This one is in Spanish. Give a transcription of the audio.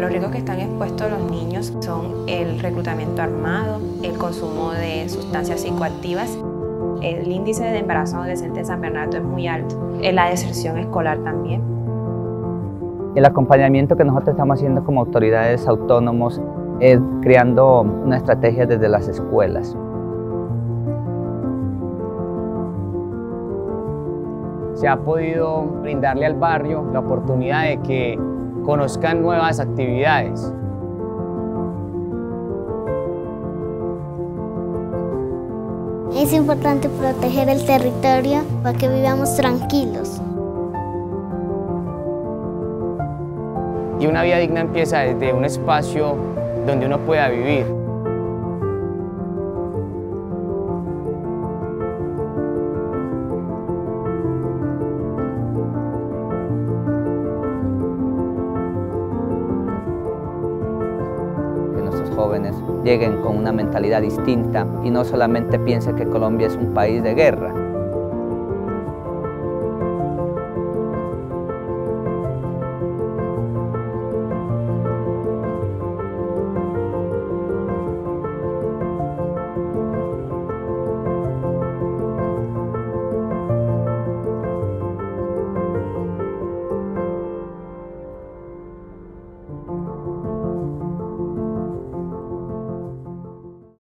A los riesgos que están expuestos los niños son el reclutamiento armado, el consumo de sustancias psicoactivas, el índice de embarazo adolescente en San Bernardo es muy alto, la deserción escolar también. El acompañamiento que nosotros estamos haciendo como autoridades autónomos es creando una estrategia desde las escuelas. Se ha podido brindarle al barrio la oportunidad de que conozcan nuevas actividades. Es importante proteger el territorio para que vivamos tranquilos. Y una vida digna empieza desde un espacio donde uno pueda vivir. Jóvenes lleguen con una mentalidad distinta y no solamente piensen que Colombia es un país de guerra.